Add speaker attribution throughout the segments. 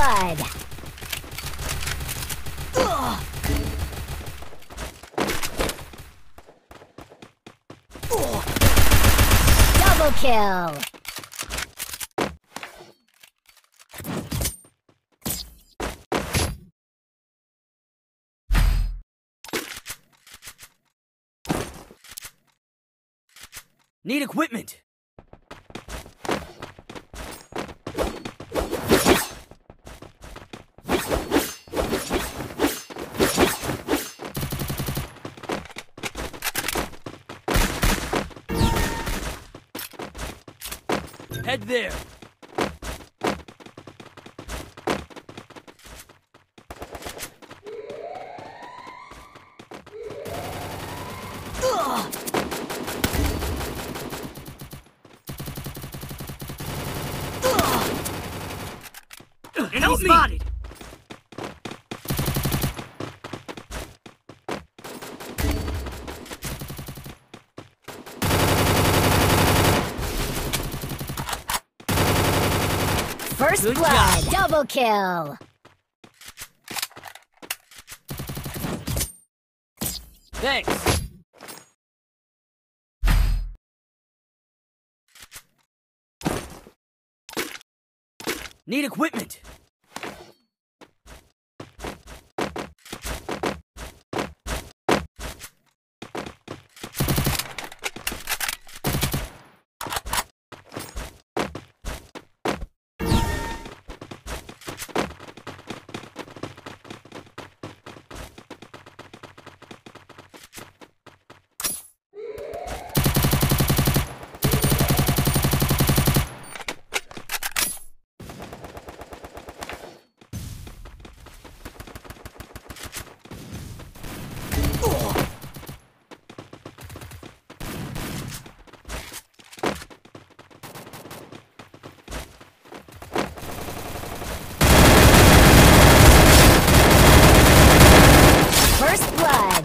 Speaker 1: blood. Double kill.
Speaker 2: Need equipment. Head there.
Speaker 3: Enemy
Speaker 2: Help
Speaker 3: spotted.
Speaker 1: First
Speaker 2: Good
Speaker 1: blood.
Speaker 2: job.
Speaker 1: Double kill.
Speaker 2: Thanks. Need equipment.
Speaker 1: First blood.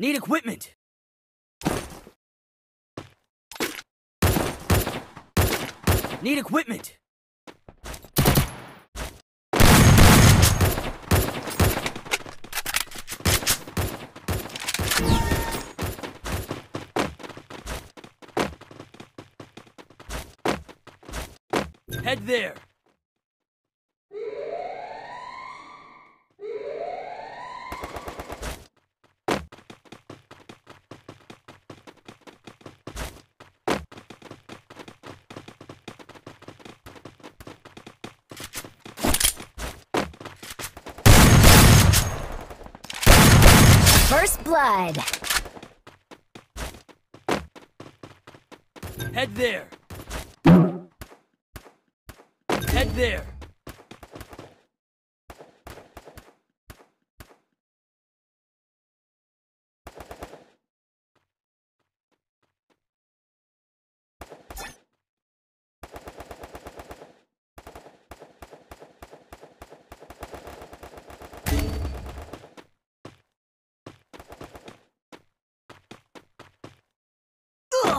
Speaker 2: Need equipment. Need equipment. Head there.
Speaker 1: First blood.
Speaker 2: Head there. Head there.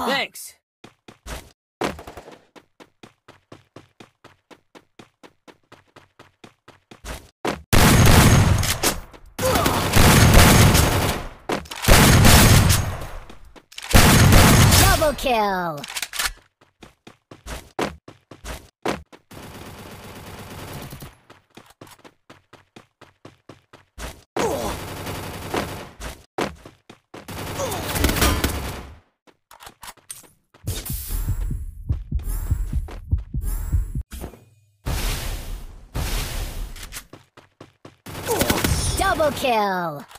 Speaker 2: Thanks.
Speaker 1: Double kill. Double kill.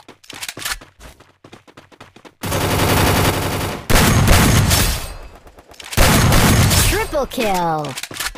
Speaker 1: Triple kill.